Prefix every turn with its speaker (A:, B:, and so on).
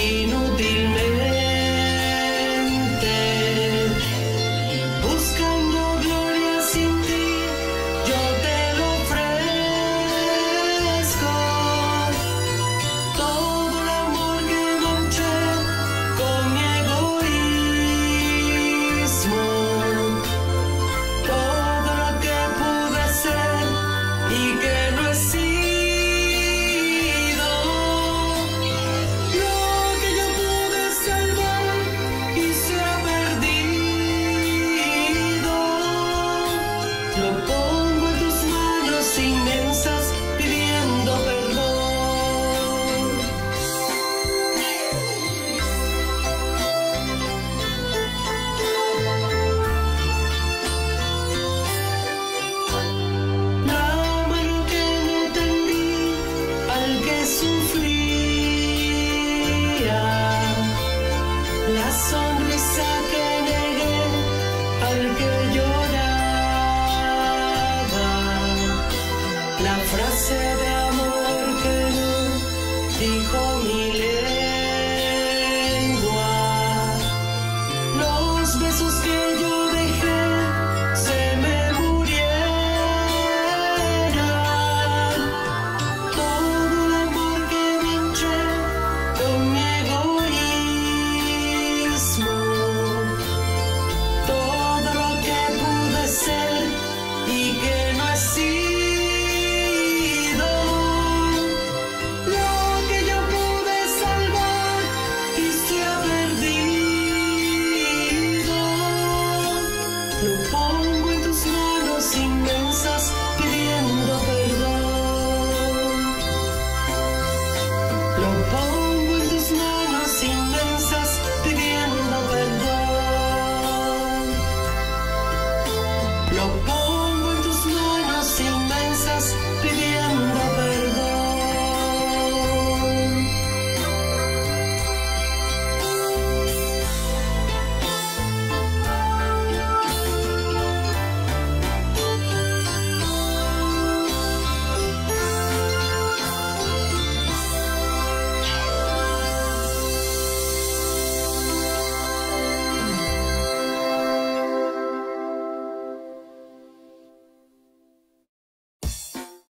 A: inútil que lloraba. La frase de go.